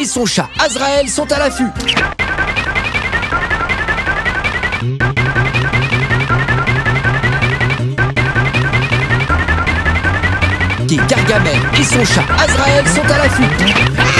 et son chat Azraël sont à l'affût. Et Gargamel et son chat Azraël sont à l'affût.